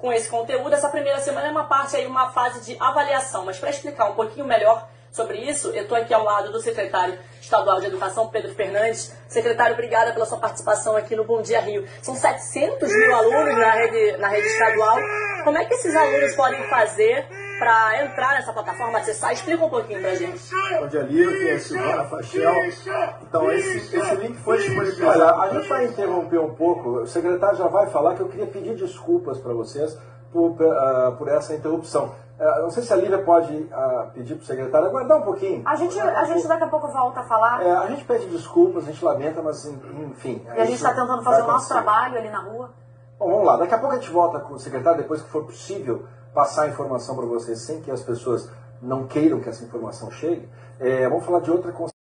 com esse conteúdo. Essa primeira semana é uma parte aí, uma fase de avaliação, mas para explicar um pouquinho melhor sobre isso, eu estou aqui ao lado do secretário estadual de Educação, Pedro Fernandes. Secretário, obrigada pela sua participação aqui no Bom Dia Rio. São 700 mil alunos na rede, na rede estadual. Como é que esses alunos podem fazer para entrar nessa plataforma, acessar? Explica um pouquinho para a gente. Bom dia, Lívia, Silvana Fachel. Então, esse, esse link foi disponibilizado. A gente vai interromper um pouco. O secretário já vai falar que eu queria pedir desculpas para vocês por, uh, por essa interrupção. Uh, não sei se a Lívia pode uh, pedir para o secretário aguardar um pouquinho. A gente, a gente daqui a pouco volta a falar. É, a gente pede desculpas, a gente lamenta, mas enfim. E a gente está tentando fazer o nosso trabalho ali na rua. Bom, vamos lá. Daqui a pouco a gente volta com o secretário, depois que for possível passar a informação para vocês sem que as pessoas não queiram que essa informação chegue. É, vamos falar de outra